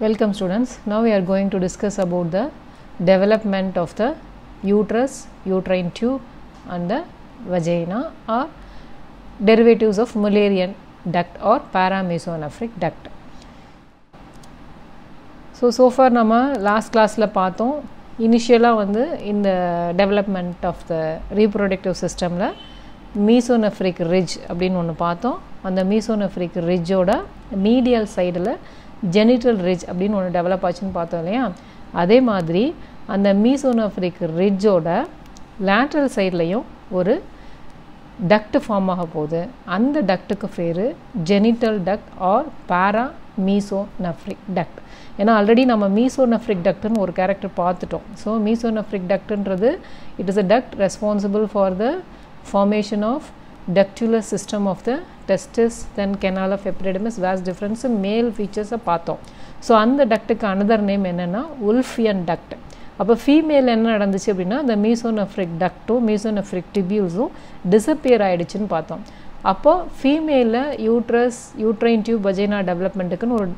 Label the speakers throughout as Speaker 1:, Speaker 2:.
Speaker 1: Welcome students. Now we are going to discuss about the development of the uterus, uterine tube and the vagina or derivatives of Mullerian duct or paramesonephric duct. So so far நம்ம last கிளாஸில் பார்த்தோம் இனிஷியலாக வந்து இந்த development of the reproductive சிஸ்டமில் mesonephric ridge அப்படின்னு ஒன்று பார்த்தோம் அந்த மீசோனஃப்ரிக் ரிட்ஜோட மீடியல் சைடில் ஜெனிட்டல் ரிட்ஜ் அப்படின்னு ஒன்று டெவலப் ஆச்சுன்னு பார்த்தோம் இல்லையா? அதே மாதிரி அந்த மீசோனஃப்ரிக் ரிட்ஜோட லேட்ரல் சைட்லேயும் ஒரு டக்ட் ஃபார்ம் ஆக போகுது. அந்த டக்ட்டுக்கு பேர் genital duct or paramesonephric duct ஏன்னா ஆல்ரெடி நம்ம மீசோனஃப்ரிக் டக்ட்னு ஒரு கேரக்டர் பார்த்துட்டோம். So mesonephric டக்ட்ன்றது it is a duct responsible for the formation of ductular system of the testis then canal of epididymis vas deferens male ஃபீச்சர்ஸை பார்த்தோம். So அந்த டக்ட்டுக்கு another name என்னென்னா உல்ஃபியன் duct அப்போ female என்ன நடந்துச்சு அப்படின்னா இந்த மீசோனஃப்ரிக் டக்டும் மீசோனஃப்ரிக் டிபியூஸும் டிசப்பியர் ஆகிடுச்சின்னு பார்த்தோம். அப்போது ஃபீமேலில் யூட்ரஸ் யூட்ரைன் டியூப் வஜைனா டெவலப்மெண்ட்டுக்குன்னு ஒரு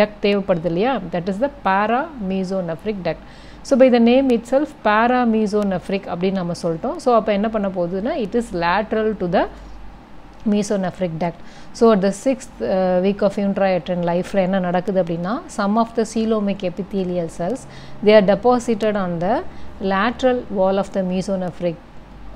Speaker 1: டக்ட் தேவைப்படுது இல்லையா that is the paramesonephric duct so by the name itself paramesonephric அப்படின்னு நம்ம சொல்லிட்டோம். ஸோ அப்போ என்ன பண்ண போகுதுன்னா it is lateral to the mesonephric duct so at the sixth week of intrauterine லைஃப்பில் என்ன நடக்குது அப்படின்னா some of the coelomic epithelial cells they are deposited on the lateral wall of the mesonephric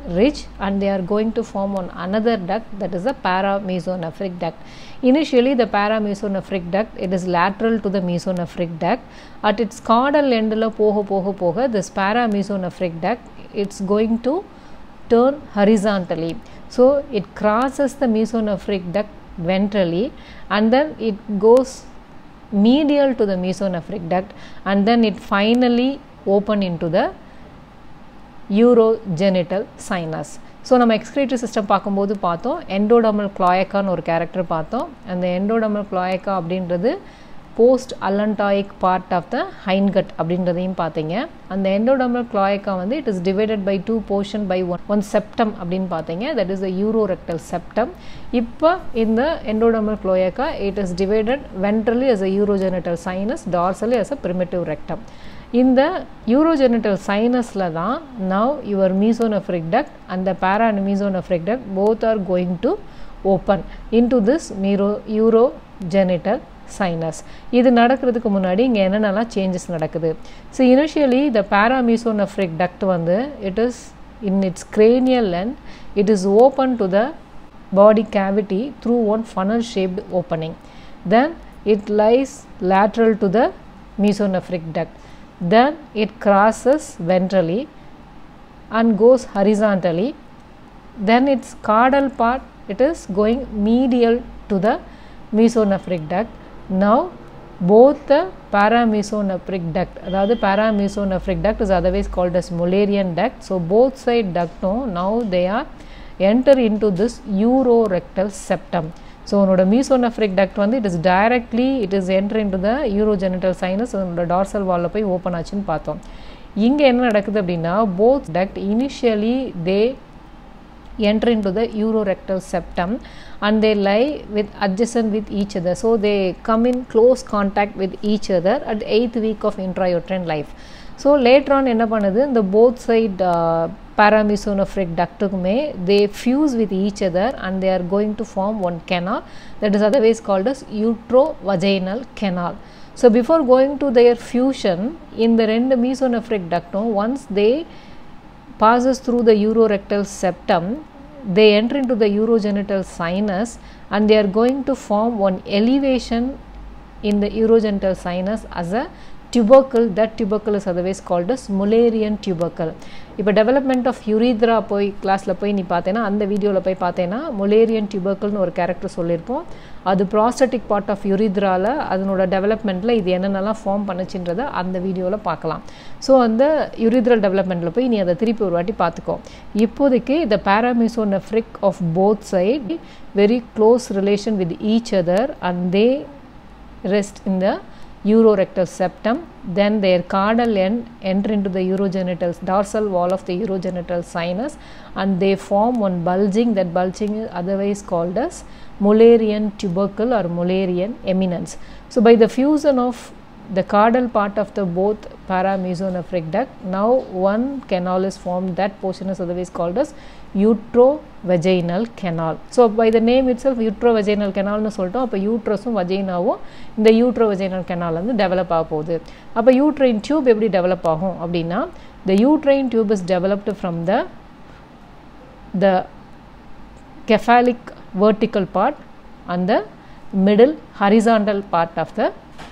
Speaker 1: ridge and they are going to form on another duct that is the paramesonephric duct. Initially the paramesonephric duct it is lateral to the mesonephric duct. At its caudal end poga poga poga this paramesonephric duct it's going to turn horizontally. So it crosses the mesonephric duct ventrally and then it goes medial to the mesonephric duct and then it finally open into the urogenital sinus so நம்ம excretory system பார்க்கும்போது பார்த்தோம் எண்டோடமல் குளாயக்கான்னு ஒரு character பார்த்தோம். அந்த endodermal cloaca அப்படின்றது post allantoic part of the hindgut அப்படின்றதையும் பார்த்தீங்க. அந்த எண்டோடமல் குளாயக்கா வந்து it is divided by two portion by one one septum அப்படின்னு பார்த்தீங்க. That is the urorectal septum இப்போ இந்த endodermal cloaca it is divided ventrally as a urogenital sinus dorsally as a primitive rectum இந்த urogenital சைனஸில் தான் now your mesonephric duct அந்த para and mesonephric duct both are going to open into this மீரோ urogenital sinus இது நடக்கிறதுக்கு முன்னாடி இங்கே என்னென்னலாம் changes நடக்குது? So initially the paramesonephric duct வந்து it is in its cranial and it is open to the body cavity through one funnel shaped opening then it lies lateral to the mesonephric duct then it crosses ventrally and goes horizontally then its caudal part it is going medial to the mesonephric duct now both the paramesonephric duct அதாவது paramesonephric duct is otherwise called as Mullerian duct so both side duct now they are enter into this urorectal septum So உன்னோட mesonephric duct வந்து it is directly it is enter into the urogenital sinus உன்னோட dorsal வாலில் போய் open ஆச்சுன்னு பார்த்தோம் இங்கே என்ன நடக்குது அப்படின்னா both duct initially they enter into the urorectal septum and they lie with adjacent with each other so they come in close contact with each other at the eighth week of intrauterine life so later on என்ன பண்ணுது இந்த both side paramesonophoric ductum they fuse with each other and they are going to form one canal that is otherwise called as utrovaginal canal. So, before going to their fusion in the end mesonephric ductum once they passes through the urorectal septum they enter into the urogenital sinus and they are going to form one elevation in the urogenital sinus as a tubercle that tubercle is otherwise called as Mullerian tubercle. இப்போ development of urethra போய் கிளாஸில் போய் நீ பார்த்தேன்னா அந்த வீடியோவில் போய் பார்த்தேன்னா முலேரியன் டியூபர்க்கல்னு ஒரு கேரக்டர் சொல்லியிருப்போம். அது ப்ராஸ்டட்டிக் பார்ட் ஆஃப் யுரீத்ராவில் அதனோட டெவலப்மெண்ட்டில் இது என்னென்னலாம் ஃபார்ம் பண்ணுச்சுன்றதை அந்த வீடியோவில் பார்க்கலாம். ஸோ அந்த யுரீத்ரல் டெவலப்மெண்ட்டில் போய் நீ அதை திருப்பி ஒரு வாட்டி பார்த்துக்கோ. இப்போதைக்கு இந்த paramesonephric of both side very close relation with each other and they rest in the urorectal septum then their caudal end enter into the urogenital dorsal wall of the urogenital sinus and they form one bulging that bulging is otherwise called as Mullerian tubercle or Mullerian eminence. So by the fusion of the caudal part of the both paramesonephric duct now one canal is formed that portion is otherwise called as utrovaginal canal so by the name itself utrovaginal canal னு சொல்லிட்டோம் அப்போ யூட்ரஸும் வஜைனாவும் இந்த யூட்ரோவஜைனல் canal வந்து develop ஆக போகுது அப்போ uterine tube எப்படி develop ஆகும் அப்படின்னா the uterine tube is developed from the the cephalic vertical part and the middle horizontal part of the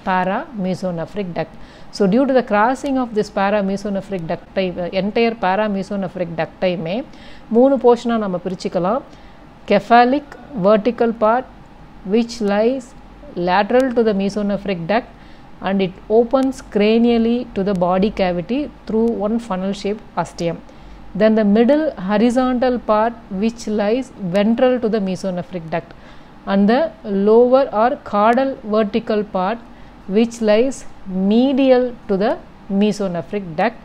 Speaker 1: paramesonephric duct. So, due to the crossing of this paramesonephric duct entire paramesonephric duct மே மூணு போர்ஷனாக நம்ம பிரிச்சுக்கலாம் cephalic vertical part which lies lateral to the mesonephric duct and it opens cranially to the body cavity through one funnel shaped ostium. Then the middle horizontal part which lies ventral to the mesonephric duct and the lower or caudal vertical part which lies medial to the mesonephric duct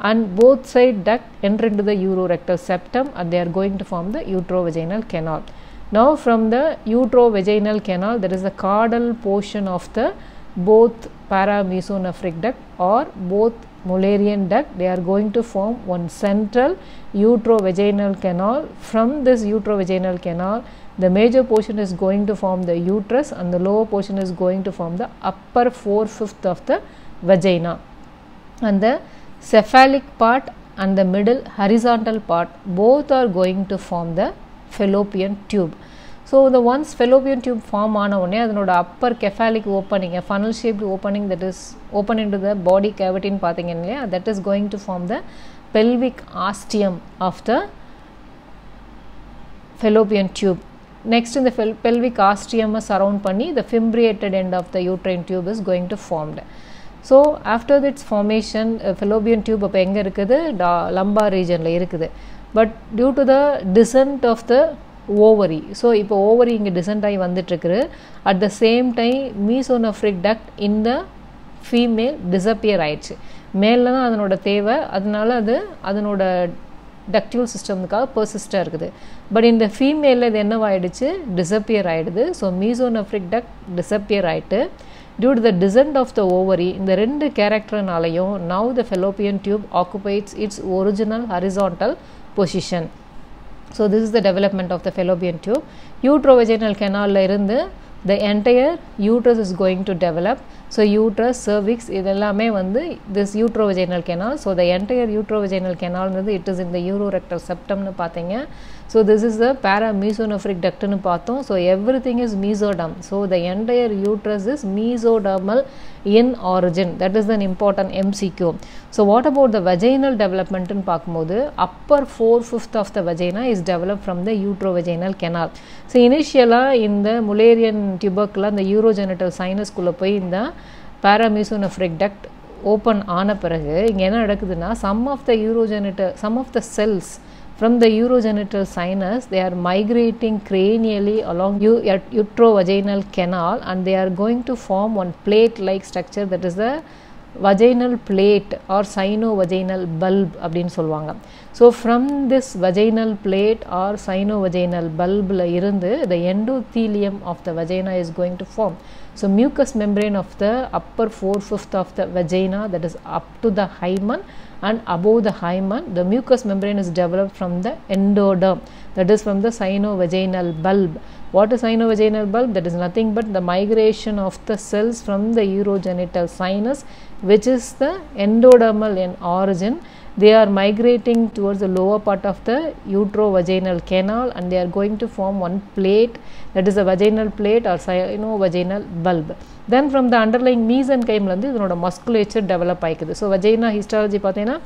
Speaker 1: and both side duct enter into the urorectal septum and they are going to form the uterovaginal canal. Now from the uterovaginal canal there is a caudal portion of the both paramesonephric duct or both Mullerian duct they are going to form one central uterovaginal canal. From this uterovaginal canal the major portion is going to form the uterus and the lower portion is going to form the upper four fifth of the vagina and the cephalic part and the middle horizontal part both are going to form the fallopian tube. So, the once fallopian tube form ஆன உடனே அதனோட upper cephalic opening funnel shaped opening that is open into the body கேவிட்டின்னு பார்த்தீங்க இல்லையா that is going to form the pelvic ostium of the Fallopian tube next இந்த ஃபெல் pelvic ஆஸ்டியமை surround பண்ணி the fimbriated end of the uterine tube is going to formed so after its formation Fallopian tube அப்போ எங்கே இருக்குது? டா lumbar ரீஜனில் இருக்குது. But due to the descent of the ovary so இப்போ ஓவரி இங்கே டிசன்ட் ஆகி வந்துட்டுருக்குது. At the same time mesonephric duct the female disappear ஆயிடுச்சு. மேலே தான் அதனோட தேவை. அதனால அது அதனோட டக்டியூல் சிஸ்டமுக்காக பர்சிஸ்டாக இருக்குது. பட் இந்த ஃபீமேலில் இது என்னவாயிடுச்சு டிசப்பியர் ஆகிடுது ஸோ மீசோனஃப்ரிக் டக் டிசப்பியர் ஆகிட்டு due to the descent of the ovary இந்த ரெண்டு கேரக்டர்னாலையும் now the Fallopian tube occupies its original horizontal position so this is the development of the Fallopian tube uterovaginal கெனாலில் இருந்து the entire uterus is going to develop so uterus cervix இதெல்லாமே வந்து this uterovaginal canal so the entire uterovaginal கெனால்ன்றது it is இந்த urorectal செப்டம்னு பார்த்தீங்க. So this is the பேரா மீசோனோஃப்ரிக் டக்ட்னு பார்த்தோம். So everything is mesoderm so the entire uterus is mesodermal in origin that is then important MCQ so what about the vaginal டெவலப்மெண்ட்னு பார்க்கும்போது upper four fifth of the vagina is develop from the uterovaginal canal so இனிஷியலாக இந்த Mullerian டியூபர்க்கில் அந்த யூரோஜெனட்டல் சைனஸ்குள்ளே போய் இந்த பேராமிசோனஃப்ரிக் duct open ஆன பிறகு இங்கே என்ன நடக்குதுன்னா some of the urogenital some of the cells from the urogenital sinus they are migrating cranially along uterovaginal canal and they are going to form one plate like structure that is the vaginal plate or sinovaginal bulb அப்படின்னு சொல்லுவாங்க so from this vaginal plate or sinovaginal bulbல இருந்து the endothelium of the vagina is going to form so mucous membrane of the upper four fifth of the vagina that is up to the hymen and above the hymen the mucous membrane is developed from the endoderm that is from the sinovaginal bulb. What is sinovaginal bulb? That is nothing but the migration of the cells from the urogenital sinus which is the endodermal in origin. They are migrating towards the lower part of the uterovaginal canal and they are going to form one plate that is a vaginal plate or sinovaginal bulb then from the underlying கைம்லேருந்து இதனோட musculature develop ஆகிக்குது so vagina histology பார்த்தீங்கன்னா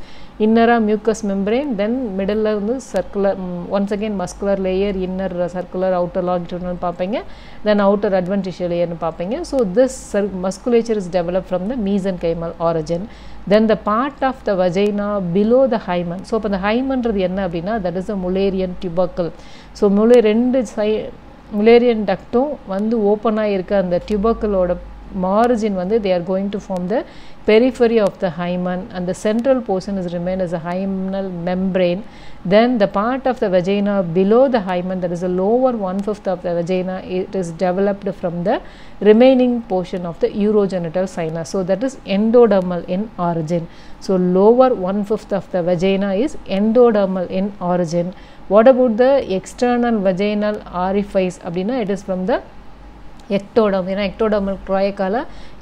Speaker 1: இன்னராக mucous membrane then middle வந்து circular once again muscular layer inner circular outer longitudinal பார்ப்பீங்க then outer adventitial லேயர்னு பார்ப்பீங்க so this sir musculature is develop from the mesenchymal origin then the part of the vagina below the hymen so இப்போ இந்த ஹைமன்றது என்ன அப்படின்னா that is a Mullerian tubercle so Mule ரெண்டு சை முலேரியன் டக்டும் வந்து ஓப்பனாக இருக்க அந்த டியூபக்கலோட margin வந்து they are going to form the periphery of the hymen and the central portion is remain as a hymenal membrane then the part of the vagina below the hymen that is the lower one fifth of the vagina it is developed from the remaining portion of the urogenital sinus so that is endodermal in origin so lower one fifth of the vagina is endodermal in origin what about the external vaginal orifice அப்படின்னா it is from the ectoderm ஏன்னா ectodermal ப்ராயக்கால்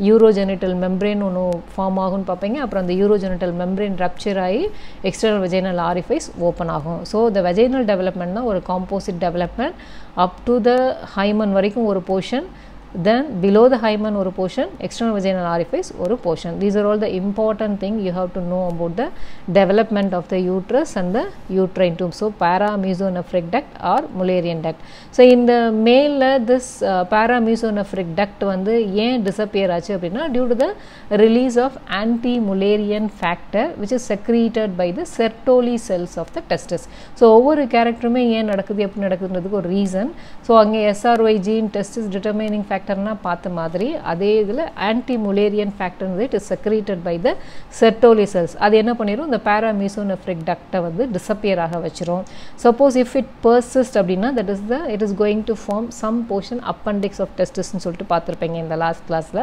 Speaker 1: urogenital membrane ஒன்று form ஆகும்னு பார்ப்பீங்க. அப்புறம் அந்த urogenital membrane rupture ஆகி external vaginal orifice open ஆகும். ஸோ இந்த வெஜைனல் டெவலப்மெண்ட்னா ஒரு composite development up to the hymen வரைக்கும் ஒரு portion then below the hymen ஒரு portion external vaginal orifice ஒரு portion these are all the important thing you have to know about the development of the uterus and the uterine tube so paramesonephric duct or Mullerian duct so இந்த மேல this uh, paramesonephric duct வந்து ஏன் disappear ஆச்சு அப்படின்னா due to the release of anti-Mullerian factor which is secreted by the Sertoli cells of the testis so ஒவ்வொரு கேரக்டருமே ஏன் நடக்குது எப்படி நடக்குதுன்றதுக்கு ஒரு ரீசன் ஸோ அங்கே எஸ்ஆர்ஒய் ஜீன் டெஸ்டிஸ் டிட்டர்மினிங் ஃபேக்டர்னா பார்த்த மாதிரி அதே இதில் anti Mullerian ஃபேக்டர்னு it is secreted by the Sertoli cells அது என்ன பண்ணிடும் இந்த பேராமிசோனெஃப்ரிக் டக்டை வந்து டிசப்பியர் ஆக வச்சிரும். சப்போஸ் இஃப் இட் பர்சிஸ்ட் அப்படின்னா that is the it is going to form some portion appendix of டெஸ்டிஸ்ன்னு சொல்லிட்டு பார்த்துருப்பீங்க இந்த லாஸ்ட் கிளாஸில்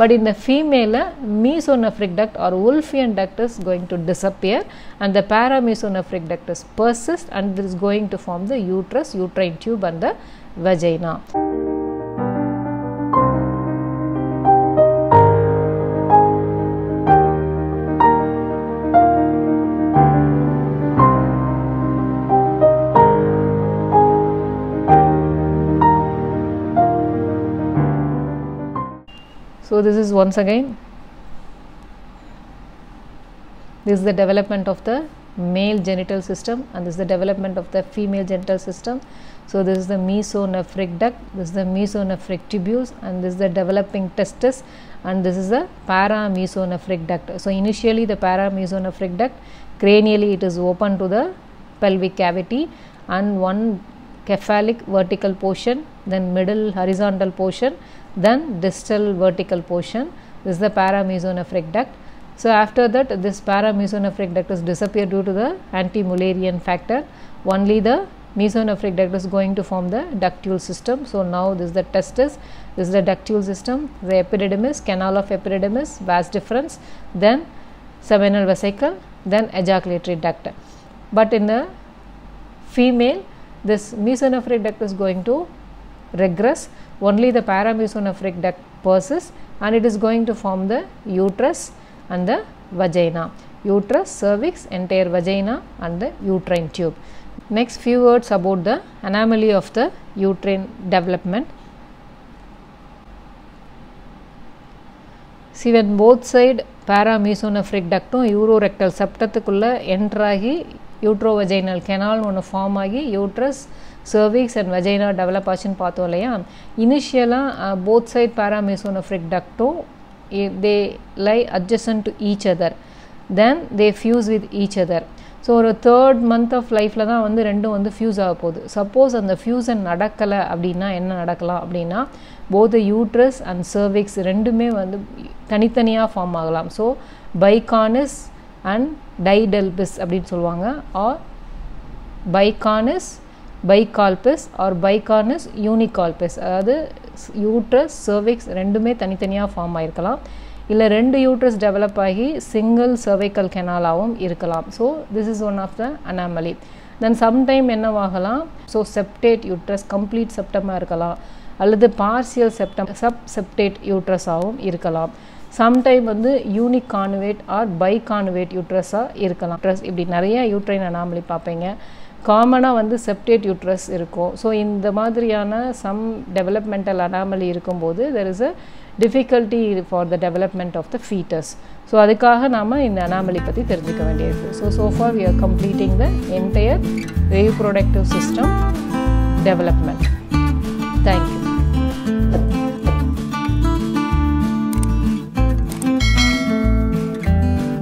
Speaker 1: பட் இந்த ஃபீமேலில் mesonephric duct or Wolffian duct is going to disappear and the paramesonephric ductus persist and this is going to form the uterus, uterine tube and the vagina. So this is once again this is the development of the male genital system and this is the development of the female genital system. So this is the mesonephric duct this is the mesonephric tubules and this is the developing testis and this is the paramesonephric duct. So initially the paramesonephric duct cranially it is open to the pelvic cavity and one cephalic vertical portion then middle horizontal portion then distal vertical portion this is the paramesonephric duct so after that this paramesonephric duct is disappear due to the anti-Mullerian factor. Only the mesonephric duct is going to form the ductule system. So now this is the testis, this is the ductule system, the epididymis, canal of epididymis, vas deferens, then seminal vesicle, then ejaculatory duct. But in the female this mesonephric duct is going to regress, only the paramesonephric duct persists and it is going to form the uterus and the vagina uterus cervix entire vagina and the uterine tube next few words about the anomaly of the uterine development see when both side paramesonephric ductum urorectal septத்துக்குள்ள enter ஆகி uterovaginal canal ஒன்று form ஆகி uterus cervix and vagina develop ஆச்சுன்னு பார்த்தோம் இல்லையா? இனிஷியலாக both side paramesonephric டக்டும் they lie adjacent to each other then they fuse with each other so ஒரு third month of லைஃப்பில் தான் வந்து ரெண்டும் வந்து ஃபியூஸ் ஆக போகுது. சப்போஸ் அந்த ஃபியூசன் நடக்கலை அப்படின்னா என்ன நடக்கலாம் அப்படின்னா போத் யூட்ரஸ் அண்ட் சர்விக்ஸ் ரெண்டுமே வந்து தனித்தனியாக ஃபார்ம் ஆகலாம். ஸோ பைகானிஸ் அண்ட் டைடெல்பிஸ் அப்படின்னு சொல்லுவாங்க. ஆர் பைகானிஸ் பைகால்பஸ் ஆர் பைகார்னஸ் யூனிகால்பஸ் அதாவது யூட்ரஸ் சர்விக்ஸ் ரெண்டுமே தனித்தனியாக ஃபார்ம் ஆகிருக்கலாம் இல்லை ரெண்டு யூட்ரஸ் டெவலப் ஆகி சிங்கிள் சர்வைக்கல் கெனாலாகவும் இருக்கலாம். So this is one of the anomaly then sometime என்னவாகலாம்? So septate uterus complete செப்டமாக இருக்கலாம். அல்லது பார்சியல் செப்டம் சப் செப்டேட் யூட்ரஸாகவும் இருக்கலாம். சம்டைம் வந்து யூனிக் கான்வேட் ஆர் பைகான்வேட் யூட்ரஸாக இருக்கலாம். யூட்ரஸ் இப்படி நிறைய யூட்ரைன் அனாமலி பார்ப்பீங்க. காமனாக வந்து செப்டேட் யூட்ரஸ் இருக்கும். ஸோ இந்த மாதிரியான சம் டெவலப்மெண்டல் அனாமலி இருக்கும்போது there is a difficulty for the development of the fetus so அதுக்காக நாம் இந்த அனாமலி பற்றி தெரிஞ்சுக்க வேண்டியது. So so far we are completing the entire reproductive system development thank you